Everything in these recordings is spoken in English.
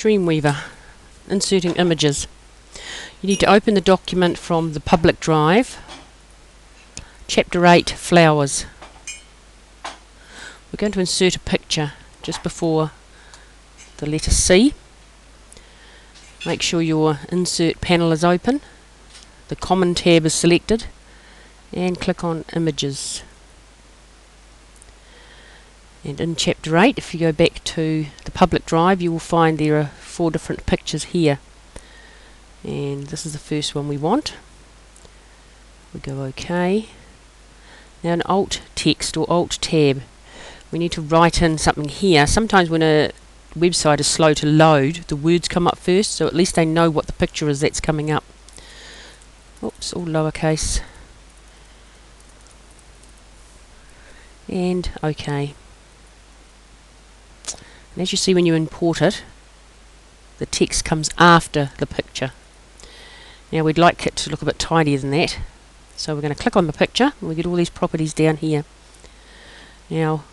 Dreamweaver, inserting images. You need to open the document from the public drive, Chapter 8, Flowers. We're going to insert a picture just before the letter C. Make sure your insert panel is open, the common tab is selected, and click on Images. And in chapter 8, if you go back to the public drive, you will find there are four different pictures here. And this is the first one we want. We go OK. Now an Alt text or Alt tab. We need to write in something here. Sometimes when a website is slow to load, the words come up first, so at least they know what the picture is that's coming up. Oops, all lowercase. And OK. And as you see when you import it, the text comes after the picture. Now we'd like it to look a bit tidier than that. So we're going to click on the picture and we get all these properties down here. Now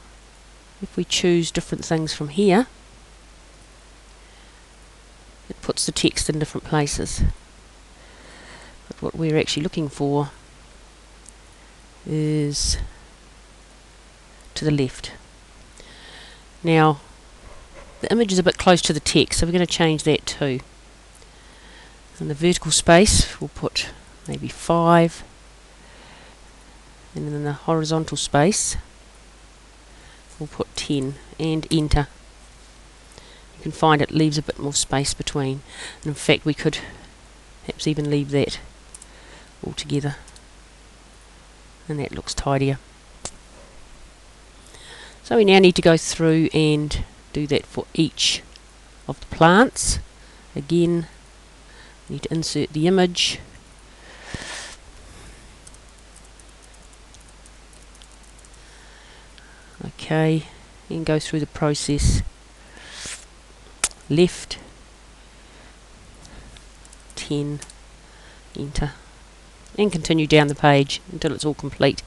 if we choose different things from here, it puts the text in different places. But what we're actually looking for is to the left. Now the image is a bit close to the text, so we're going to change that too. In the vertical space, we'll put maybe 5. And in the horizontal space, we'll put 10 and enter. You can find it leaves a bit more space between. And in fact, we could perhaps even leave that altogether. And that looks tidier. So we now need to go through and do that for each of the plants. Again, need to insert the image. Okay, and go through the process. Left, 10, enter, and continue down the page until it's all complete.